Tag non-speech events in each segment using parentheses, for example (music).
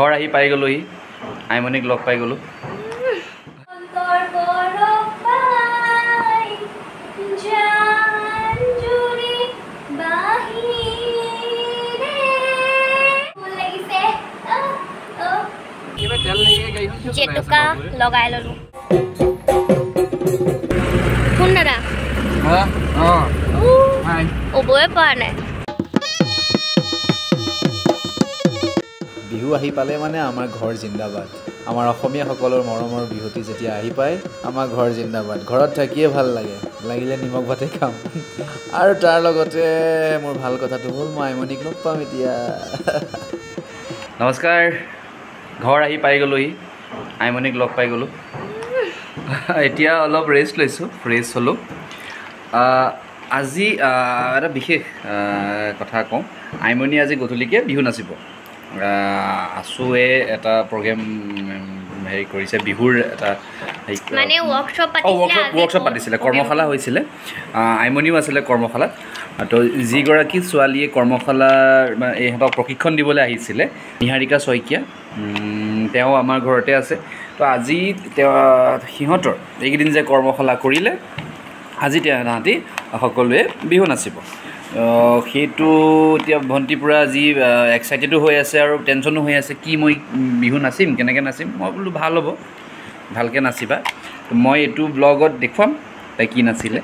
ঘৰ আহি পাই গ'লোহি। আইমণিক লগ পাই গ'লোঁ। জেতুকা লগাই ল'লোঁ। শুন দাদা। ক'বই পৰা নাই। আহি পালে মানে আমাৰ ঘৰ জিন্দাবাদ। আমাৰ অসমীয়াসকলৰ মৰমৰ বিহুটি যেতিয়া আহি পায় আমাৰ ঘৰ জিন্দাবাদ। ঘৰত থাকিয়ে ভাল লাগে। লাগিলে নিমখ ভাতে খাম। আৰু তাৰ লগতে মোৰ ভাল কথাটো হ'ল মই আইমণিক লগ পাম এতিয়া। নমস্কাৰ। ঘৰ আহি পাই গ'লোহি। আইমণিক লগ পাই গ'লোঁ। এতিয়া অলপ ৰেষ্ট লৈছোঁ ফ্ৰেছ হ'লোঁ। আজি এটা বিশেষ কথা কওঁ। আইমণি আজি গধূলিকৈ বিহু নাচিব। আছুৱে এটা প্ৰগ্ৰেম হেৰি কৰিছে বিহুৰ এটা ৱৰ্কশ্বপ পাতিছিলে কৰ্মশালা হৈছিলে। আইমণিও আছিলে কৰ্মশালাত। তো যিগৰাকী ছোৱালীয়ে কৰ্মশালাৰ ইহঁতক প্ৰশিক্ষণ দিবলৈ আহিছিলে নিহাৰিকা শইকীয়া তেওঁ আমাৰ ঘৰতে আছে। তো আজি তেওঁ সিহঁতৰ এইকেইদিন যে কৰ্মশালা কৰিলে আজি তেওঁ তাহাঁতি সকলোৱে বিহু নাচিব। সেইটো এতিয়া ভণ্টি পূৰা যি এক্সাইটেডো হৈ আছে আৰু টেনশ্যনো হৈ আছে কি মই বিহু নাচিম কেনেকৈ নাচিম? মই বোলো ভাল হ'ব ভালকৈ নাচিবা। তো মই এইটো ব্লগত দেখুৱাম তাই কি নাছিলে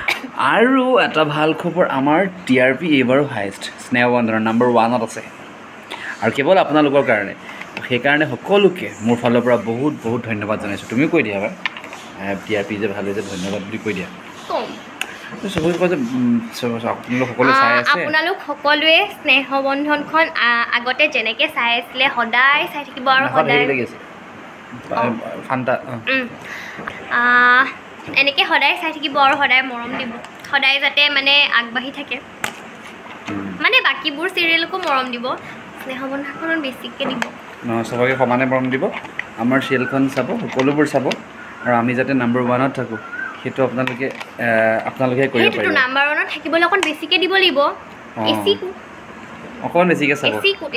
(coughs) আৰু এটা ভাল খবৰ আমাৰ টি আৰ পি এইবাৰো হায়েষ্ট স্নেহ বন্ধনৰ নাম্বাৰ ওৱানত আছে। আৰু কেৱল আপোনালোকৰ কাৰণে সেইকাৰণে সকলোকে মোৰ ফালৰ পৰা বহুত বহুত ধন্যবাদ জনাইছোঁ। তুমিও কৈ দিয়া এবাৰ টি আৰ পি যে ভাল হৈছে ধন্যবাদ বুলি কৈ দিয়া। আপোনালোক সকলোৱে স্নেহবন্ধনখন আহ, আগতে যেনেকৈ চাই আছিলে সদায় চাই থাকিব আৰু সদায়। এনেকৈ সদায় চাই থাকিব আৰু সদায় মৰম দিব। সদায় যাতে মানে আগবাঢ়ি থাকে। মানে বাকীবোৰ চিৰিয়েলকো মৰম দিব। স্নেহবন্ধনখনত বেছিকৈ দিব। নহয় চবকে সমানে মৰম দিব। আমাৰ চিৰিয়েলখন চাব সকলোবোৰ চাব। আৰু আমি যাতে নাম্বাৰ ওৱানত থাকোঁ। সেইটো আপোনালোকে আপোনালোকে কৰিব পাৰিব। নাম্বাৰ ওৱানত থাকিবলৈ অকণ বেছিকৈ দিব লাগিব। এচি কোট অকণমান বেছিকৈ চাব। এচি কোট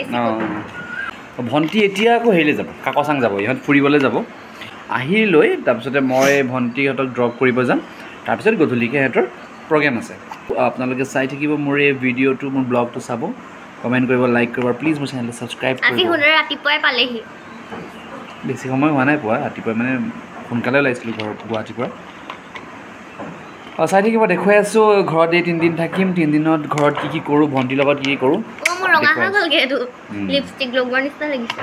ভণ্টি এতিয়া আকৌ হেৰিলৈ যাব কাকচাং যাব ইহঁত ফুৰিবলৈ যাব। আহি লৈ তাৰপিছতে মই ভণ্টিহঁতক ড্ৰপ কৰিব যাম। তাৰপিছত গধূলিকৈ সিহঁতৰ প্ৰগ্ৰেম আছে। আপোনালোকে চাই থাকিব মোৰ এই ভিডিঅ'টো মোৰ ব্লগটো চাব। কমেণ্ট কৰিব লাইক কৰিব প্লিজ মোৰ চেনেলটো ছাবস্ক্ৰাইব কৰিব। ৰাতিপুৱাই পালেহি। বেছি সময় হোৱা নাই পোৱা ৰাতিপুৱা মানে সোনকালে ওলাইছিলোঁ ঘৰৰ গুৱাহাটীৰ পৰা। চাই থাকিব দেখুৱাই আছোঁ ঘৰত এই তিনিদিন থাকিম তিনিদিনত ঘৰত কি কি কৰোঁ ভণ্টিৰ লগত কি কি কৰোঁ। লিপষ্টিক লগোৱাৰ নিচিনা লাগিছে।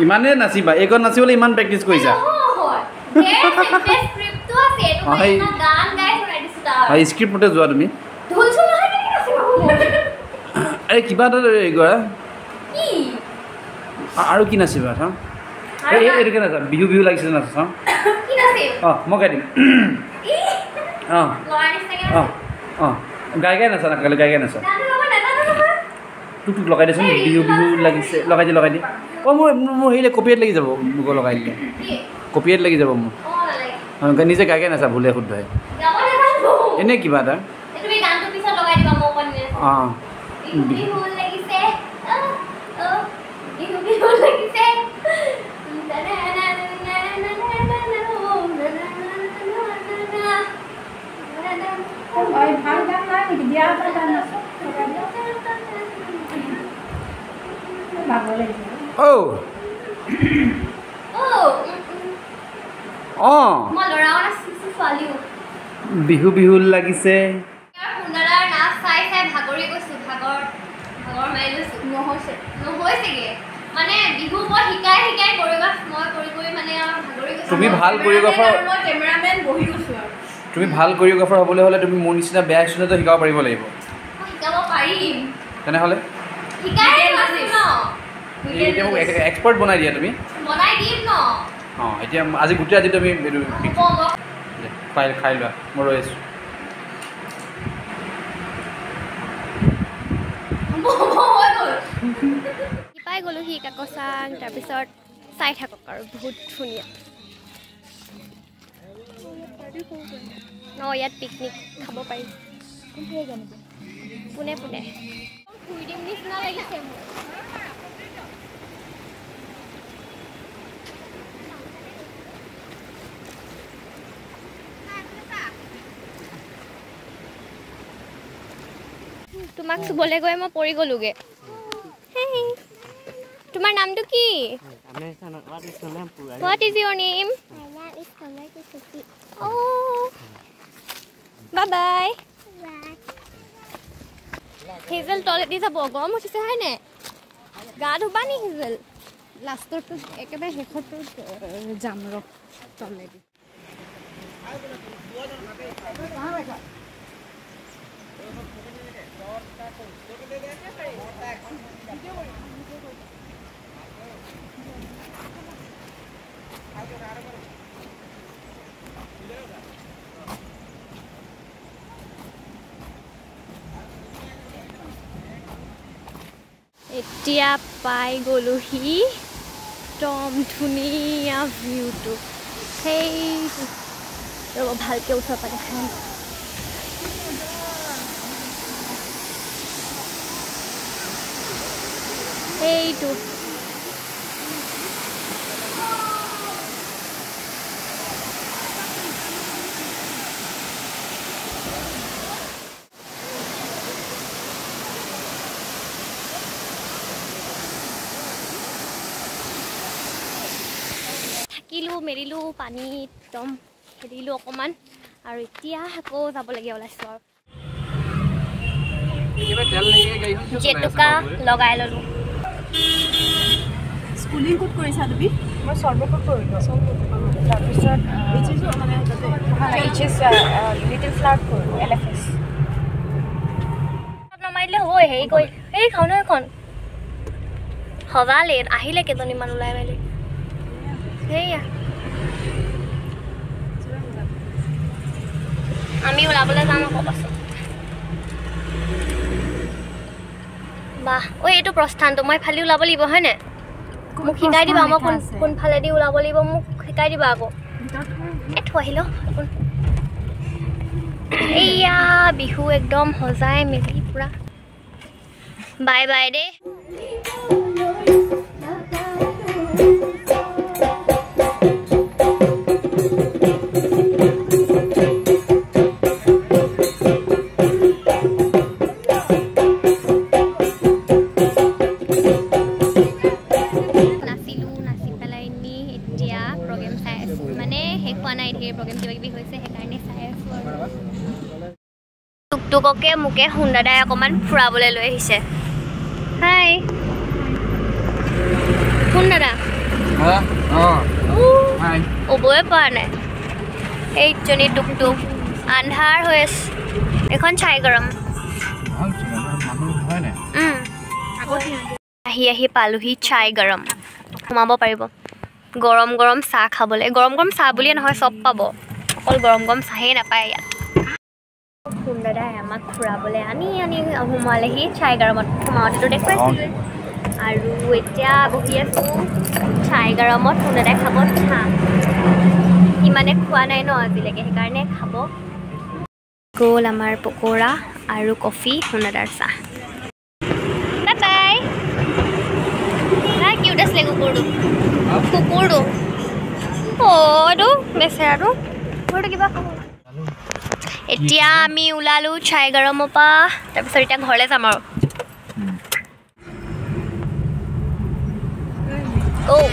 ইমানেই নাচিবা এইকণ নাচিবলৈ ইমান প্ৰেক্টিচ কৰিছা। হয়। স্ক্ৰিপ্ট মতে যোৱা তুমি। এই কিবা এটা হেৰি কৰা। আৰু কি নাচিবা চাওঁ এইটোকে নাচা বিহু বিহু লাগিছে নাচা চাওঁ অঁ মই গাই দিম। অঁ। অঁ অঁ গাই গাই নাচা নাকালে গাই গাই নাচা। তোক তোক লগাই দেচোন বিহু বিহু লাগিছে লগাই দি লগাই দি। অঁ মোৰ মোৰ- হেৰিলে কপিয়াত লাগি যাব মোক লগাই দিলে কপিয়াত লাগি যাব মোৰ নিজে গাই নাচা ভুলে শুদ্ধই এনেই কিবা এটা অঁ ভাগৰ লাগিছে অ' অঁ মই ল'ৰাও নাচিছো ছোৱালীও বিহু বিহু লাগিছে। সুন্দৰাৰ নাচ চাই চাই ভাগৰি গৈছো ভাগৰ ভাগৰ মাৰি লৈছো। নহৈছে নহৈছেগে। মানে বিহু মই শিকাই শিকাই কৰিবাস মই কৰি কৰি মানে আৰু ভাগৰি গৈছোঁ। তুমি ভাল কোৰিঅ'গ্ৰাফাৰ মই কেমেৰামেন বহি গৈছোঁ আৰু। তুমি ভাল কোৰিঅ'গ্ৰাফাৰ হ'বলৈ হ'লে তুমি মোৰ নিচিনা বেয়া ষ্টুডেণ্টক শিকাব পাৰিব লাগিব। মই শিকাব পাৰিম। তেনেহ'লে? এতিয়া মোক এক্সপাৰ্ট বনাই দিয়া তুমি। বনাই দিম ন? অঁ এতিয়া আজি গোটেই আজি তুমি খাই খাই লোৱা মই ৰৈ আছোঁ। পাই গ'লোহি কাকচাং তাৰপিছত চাই থাকক আৰু বহুত ধুনীয়া। অঁ ইয়াত পিকনিক খাব পাৰি। পোনে পোনে শুই দিম নিচিনা লাগিছে মোৰ। তোমাক চুবলৈ গৈ মই পৰি গ'লোগে। তোমাৰ নামটো কি? What is your name bye bye হিজেল তলেদি যাব গৰম উঠিছে হয়নে গা ধুবা নি হিজেল লাষ্টৰটো একেবাৰে শেষৰটো যাম ৰ তলেদি এতিয়া পাই গ'লোহি একদম ধুনীয়া ভিউটো সেইটো ৰ'ব ভালকৈ ওচৰৰ পৰা দেখাম সেইটো থাকিলোঁ মেলিলোঁ পানীত একদম খেলিলোঁ অকণমান আৰু এতিয়া আকৌ যাবলগীয়া ওলাইছোঁ আৰু জেতুকা লগাই ল'লোঁ স্কুলিং ক'ত কৰিছা তুমি? মই সৰ্বকত কৰিলোঁ। তাৰপিছত মানে এইচ এছ লিটিল ফ্লাৰ্ট কৰিলোঁ এল এফ এছ নমাই দিলে হ'ব হেৰি কৰি এই খাওঁ নহয় এখন। সজালে আহিলে কেইজনীমান ওলাই মেলি। সেয়া আমি ওলাবলৈ যাম আকৌ পাছত। বাহ ঐ এইটো প্ৰস্থানটো মই ফালি ওলাব লাগিব হয়নে মোক শিকাই দিবা মই কোন কোনফালেদি ওলাব লাগিব মোক শিকাই দিবা আকৌ। এই থৈ আহিলোঁ এইয়া বিহু একদম সজাই মেলি পূৰা। বাই বাই দেই। টুকটুককে মোকে সোণ দাদাই অকণমান ফুৰাবলৈ লৈ আহিছে। হাই। সোণ দাদা ক'বই পৰা নাই। এইজনী টুকটুক আন্ধাৰ হৈ আছে। এইখন চাই গৰম। আহি আহি পালোহি চাই গৰম। সোমাব পাৰিব। গৰম গৰম চাহ খাবলৈ। গৰম গৰম চাহ বুলিয়ে নহয় চব পাব। অকল গৰম গৰম চাহেই নাপায় ইয়াত। দাদাই আমাক ফুৰাবলৈ আনি আনি সোমালেহি চাই গৰমত সোমাওঁতেতো দেখুৱাইছিলোঁ। আৰু এতিয়া বহি আছোঁ চাই গৰমত সোণ দাদাই খাব চাহ ইমানে খোৱা নাই ন আজিলৈকে সেইকাৰণে খাব। গ'ল আমাৰ পকোৰা আৰু কফি সোণ দাদাৰ চাহ। Bye bye. নাই কিউট আছিলে কুকুৰটো। কুকুৰটো। অ'টো বেচেৰাটো। কুকুৰটো কিবা খাব এতিয়া আমি ওলালোঁ চাই গৰমৰ পৰা। তাৰপিছত এতিয়া ঘৰলৈ যাম আৰু। অ'